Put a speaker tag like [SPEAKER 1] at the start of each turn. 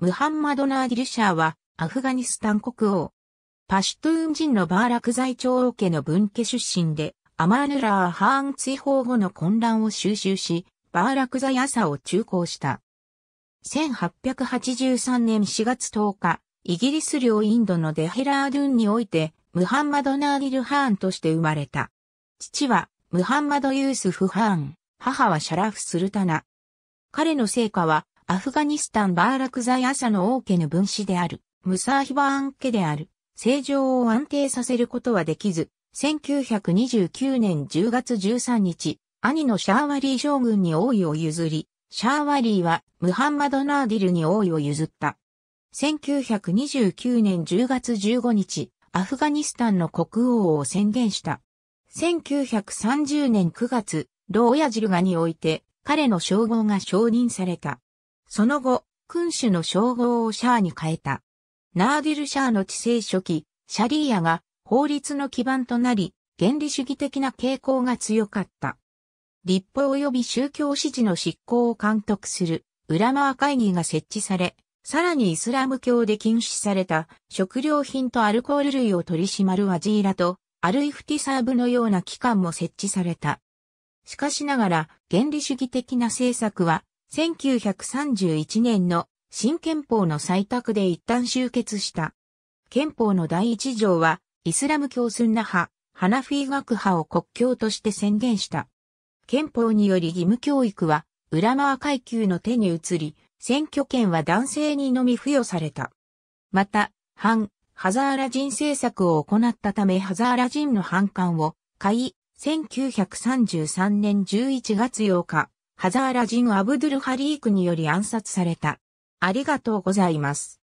[SPEAKER 1] ムハンマド・ナーディル・シャーは、アフガニスタン国王。パシュトゥーン人のバーラクザイ長王家の分家出身で、アマーヌラー・ハーン追放後の混乱を収集し、バーラクザイ朝を中行した。1883年4月10日、イギリス領インドのデヘラードゥンにおいて、ムハンマド・ナーディル・ハーンとして生まれた。父は、ムハンマド・ユースフ・ハーン、母はシャラフ・スルタナ。彼の成果は、アフガニスタン・バーラクザイ・アサの王家の分子である、ムサーヒバーン家である、正常を安定させることはできず、1929年10月13日、兄のシャーワリー将軍に王位を譲り、シャーワリーはムハンマド・ナーディルに王位を譲った。1929年10月15日、アフガニスタンの国王を宣言した。1930年9月、ローヤジルガにおいて彼の称号が承認された。その後、君主の称号をシャーに変えた。ナーディル・シャーの治世初期、シャリーヤが法律の基盤となり、原理主義的な傾向が強かった。立法及び宗教指示の執行を監督する、ウラマー会議が設置され、さらにイスラム教で禁止された食料品とアルコール類を取り締まるワジーラとアルイフティサーブのような機関も設置された。しかしながら原理主義的な政策は1931年の新憲法の採択で一旦終結した。憲法の第一条はイスラム教スンナ派、ハナフィー学派を国教として宣言した。憲法により義務教育は、ウラマー階級の手に移り、選挙権は男性にのみ付与された。また、反、ハザーラ人政策を行ったためハザーラ人の反感を買い、1933年11月8日、ハザーラジンアブドゥル・ハリークにより暗殺された。ありがとうございます。